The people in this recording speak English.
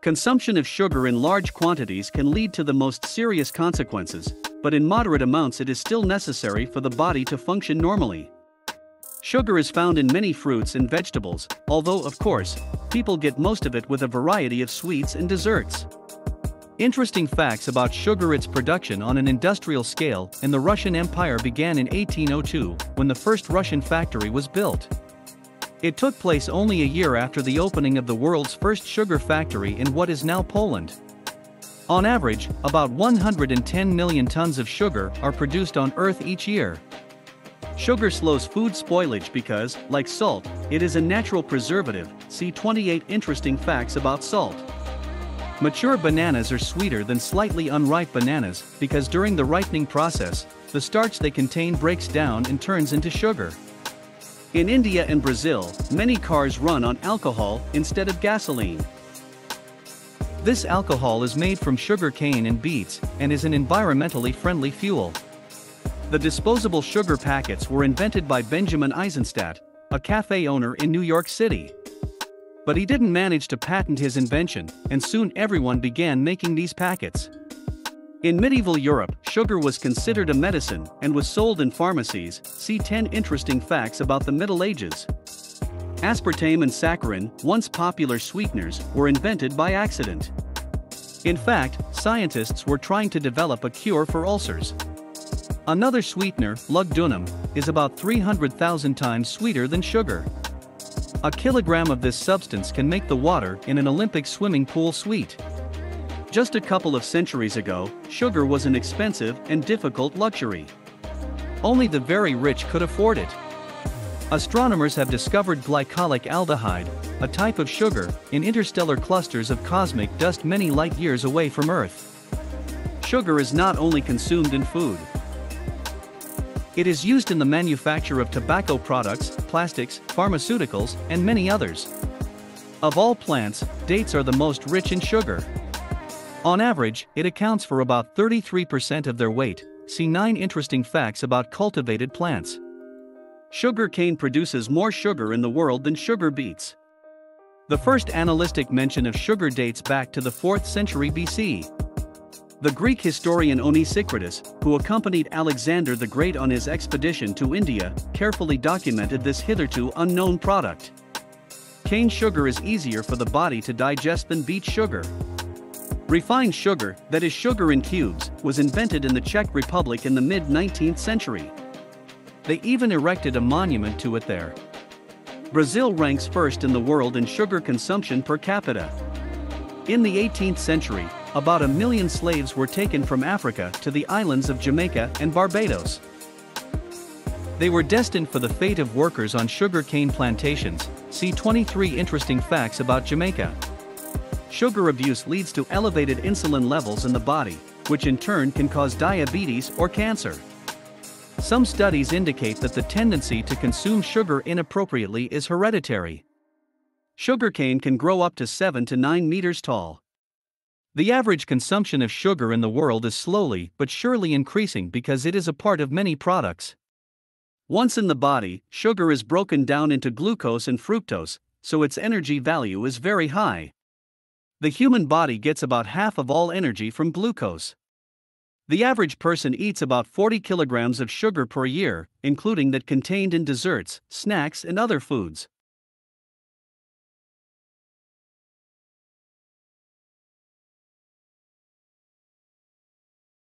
Consumption of sugar in large quantities can lead to the most serious consequences, but in moderate amounts it is still necessary for the body to function normally. Sugar is found in many fruits and vegetables, although, of course, people get most of it with a variety of sweets and desserts. Interesting facts about sugar its production on an industrial scale in the Russian Empire began in 1802 when the first Russian factory was built. It took place only a year after the opening of the world's first sugar factory in what is now Poland. On average, about 110 million tons of sugar are produced on Earth each year. Sugar slows food spoilage because, like salt, it is a natural preservative. See 28 interesting facts about salt. Mature bananas are sweeter than slightly unripe bananas because during the ripening process, the starch they contain breaks down and turns into sugar. In India and Brazil, many cars run on alcohol instead of gasoline. This alcohol is made from sugar cane and beets and is an environmentally friendly fuel. The disposable sugar packets were invented by Benjamin Eisenstadt, a cafe owner in New York City. But he didn't manage to patent his invention, and soon everyone began making these packets. In medieval Europe, sugar was considered a medicine and was sold in pharmacies. See 10 interesting facts about the Middle Ages. Aspartame and saccharin, once popular sweeteners, were invented by accident. In fact, scientists were trying to develop a cure for ulcers. Another sweetener, lugduname, is about 300,000 times sweeter than sugar. A kilogram of this substance can make the water in an Olympic swimming pool sweet. Just a couple of centuries ago, sugar was an expensive and difficult luxury. Only the very rich could afford it. Astronomers have discovered glycolic aldehyde, a type of sugar, in interstellar clusters of cosmic dust many light years away from Earth. Sugar is not only consumed in food. It is used in the manufacture of tobacco products, plastics, pharmaceuticals, and many others. Of all plants, dates are the most rich in sugar. On average, it accounts for about 33% of their weight. See 9 interesting facts about cultivated plants. Sugar cane produces more sugar in the world than sugar beets. The first analytic mention of sugar dates back to the 4th century BC. The Greek historian Onesicritus, who accompanied Alexander the Great on his expedition to India, carefully documented this hitherto unknown product. Cane sugar is easier for the body to digest than beet sugar. Refined sugar, that is sugar in cubes, was invented in the Czech Republic in the mid-19th century. They even erected a monument to it there. Brazil ranks first in the world in sugar consumption per capita. In the 18th century, about a million slaves were taken from Africa to the islands of Jamaica and Barbados. They were destined for the fate of workers on sugar cane plantations. See 23 interesting facts about Jamaica. Sugar abuse leads to elevated insulin levels in the body, which in turn can cause diabetes or cancer. Some studies indicate that the tendency to consume sugar inappropriately is hereditary. Sugarcane can grow up to 7 to 9 meters tall. The average consumption of sugar in the world is slowly but surely increasing because it is a part of many products. Once in the body, sugar is broken down into glucose and fructose, so its energy value is very high. The human body gets about half of all energy from glucose. The average person eats about 40 kilograms of sugar per year, including that contained in desserts, snacks, and other foods.